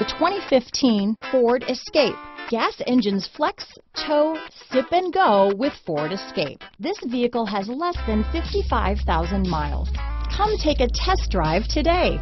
The 2015 Ford Escape. Gas engines flex, tow, sip and go with Ford Escape. This vehicle has less than 55,000 miles. Come take a test drive today.